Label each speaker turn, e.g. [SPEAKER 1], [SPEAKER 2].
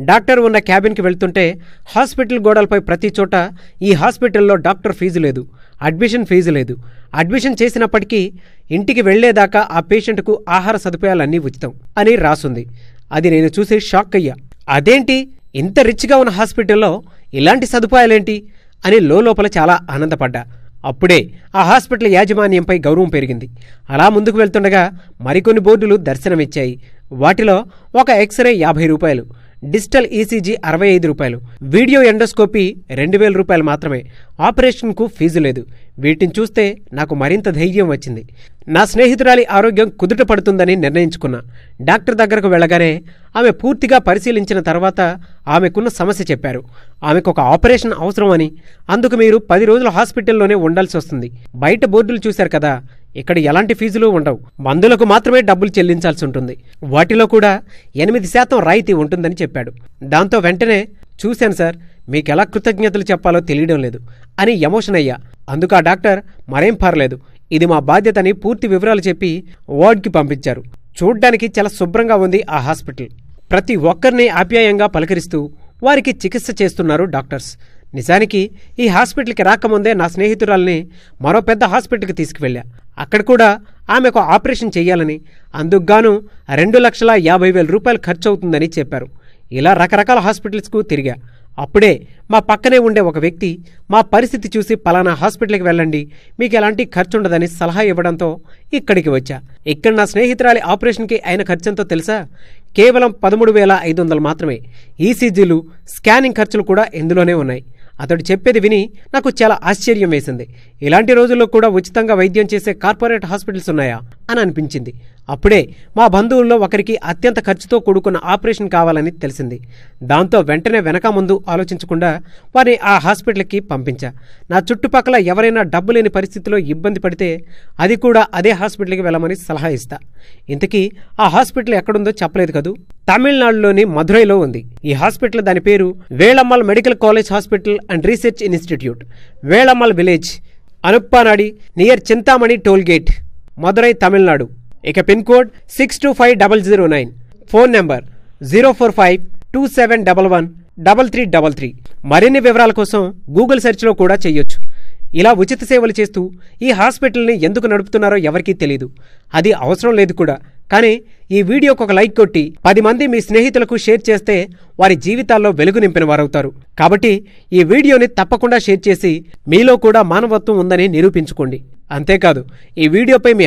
[SPEAKER 1] Doctor ఉన్న క్యాబిన్కి వెళ్తుంటే hospital గోడలపై ప్రతి చోట ఈ హాస్పిటల్లో డాక్టర్ ఫీజు లేదు అడ్మిషన్ ఫీజు లేదు. అడ్మిషన్ చేసినప్పటికీ ఇంటికి వెళ్ళేదాకా ఆ పేషెంట్కు ఆహార సదుపాయాలన్నీ ఉచితం అని రాసుంది. అది నేను చూసి షాక్ అయ్యా. అదేంటి? ఇంత రిచ్గా ఉన్న హాస్పిటల్లో ఇలాంటి సదుపాయాలేంటి? అని లోపల చాలా ఆనందపడ్డా. అప్పుడే ఆ హాస్పిటల్ యాజమాన్యంపై గౌరవం పెరిగింది. అలా ముందుకు వెళ్తుండగా మరికొన్ని బోర్డులు దర్శనమిచ్చాయి. వాటిలో ఒక ఎక్స్రే యాభై రూపాయలు డిజిటల్ ఈసీజీ అరవై ఐదు రూపాయలు వీడియో ఎండోస్కోపీ రెండు వేల రూపాయలు మాత్రమే. ఆపరేషన్కు ఫీజు లేదు. వీటిని చూస్తే నాకు మరింత ధైర్యం వచ్చింది. నా స్నేహితురాలి ఆరోగ్యం కుదుట పడుతుందని నిర్ణయించుకున్నా. డాక్టర్ దగ్గరకు వెళ్ళగానే ఆమె పూర్తిగా పరిశీలించిన తర్వాత ఆమెకున్న సమస్య చెప్పారు. ఆమెకు ఒక ఆపరేషన్ అవసరమని అందుకు మీరు పది రోజులు హాస్పిటల్లోనే ఉండాల్సి వస్తుంది. బయట బోర్డులు చూశారు కదా ఇక్కడ ఎలాంటి ఫీజులు ఉండవు. మందులకు మాత్రమే డబ్బులు చెల్లించాల్సి ఉంటుంది. వాటిలో కూడా ఎనిమిది శాతం రాయితీ ఉంటుందని చెప్పాడు. దాంతో వెంటనే చూశాను సార్ మీకెలా కృతజ్ఞతలు చెప్పాలో తెలియడం లేదు అని ఎమోషన్ అయ్యా. అందుకు ఆ డాక్టర్ మరేం పర్లేదు ఇది మా బాధ్యతని పూర్తి వివరాలు చెప్పి వార్డ్కి పంపించారు. చూడ్డానికి చాలా శుభ్రంగా ఉంది ఆ హాస్పిటల్. ప్రతి ఒక్కరిని ఆప్యాయంగా పలకరిస్తూ వారికి చికిత్స చేస్తున్నారు డాక్టర్స్. నిజానికి ఈ హాస్పిటల్కి రాకముందే నా స్నేహితురాల్ని మరో పెద్ద హాస్పిటల్కి తీసుకువెళ్ళా. అక్కడ కూడా ఆమెకు ఆపరేషన్ చేయాలని అందుకుగాను రెండు లక్షల యాభై వేల రూపాయలు ఖర్చు అవుతుందని చెప్పారు. ఇలా రకరకాల హాస్పిటల్స్కు తిరిగా. అప్పుడే మా పక్కనే ఉండే ఒక వ్యక్తి మా పరిస్థితి చూసి పలానా హాస్పిటల్కి వెళ్ళండి మీకు ఎలాంటి ఖర్చు ఉండదని సలహా ఇవ్వడంతో ఇక్కడికి వచ్చా. ఇక్కడ నా స్నేహితురాలి ఆపరేషన్కి అయిన ఖర్చంతో తెలుసా? కేవలం పదమూడు వేల ఐదు వందలు మాత్రమే. ఈసీజీలు స్కానింగ్ ఖర్చులు కూడా ఇందులోనే ఉన్నాయి. అతడు చెప్పేది విని నాకు చాలా ఆశ్చర్యం వేసింది. ఇలాంటి రోజుల్లో కూడా ఉచితంగా వైద్యం చేసే కార్పొరేట్ హాస్పిటల్స్ ఉన్నాయా? అని అనిపించింది. అప్పుడే మా బంధువుల్లో ఒకరికి అత్యంత ఖర్చుతో కూడుకున్న ఆపరేషన్ కావాలని తెలిసింది. దాంతో వెంటనే వెనక ముందు ఆలోచించకుండా వారిని ఆ హాస్పిటల్కి పంపించా. నా చుట్టుపక్కల ఎవరైనా డబ్బు లేని పరిస్థితిలో ఇబ్బంది పడితే అది కూడా అదే హాస్పిటల్కి వెళ్ళమని సలహా ఇస్తా. ఇంతకీ ఆ హాస్పిటల్ ఎక్కడుందో చెప్పలేదు కదూ? తమిళనాడులోని మధురైలో ఉంది. ఈ హాస్పిటల్ దాని పేరు Velammal medical college hospital and research institute. Velammal village Anuppanadi near Chintamani tollgate. Madurai Tamil Nadu. ఇక pin code six two five double zero nine phone number zero four five two seven double one double three double three మరిన్ని వివరాల కోసం Google సెర్చ్లో కూడా చేయొచ్చు ఇలా ఉచిత సేవలు చేస్తూ ఈ హాస్పిటల్ని ఎందుకు నడుపుతున్నారో ఎవరికీ తెలియదు అది అవసరం లేదు కూడా. కానీ ఈ వీడియోకు ఒక లైక్ కొట్టి పది మంది మీ స్నేహితులకు షేర్ చేస్తే వారి జీవితాల్లో వెలుగు నింపిన వారవుతారు. కాబట్టి ఈ వీడియోని తప్పకుండా షేర్ చేసి మీలో కూడా మానవత్వం ఉందని నిరూపించుకోండి. అంతేకాదు ఈ వీడియోపై మీ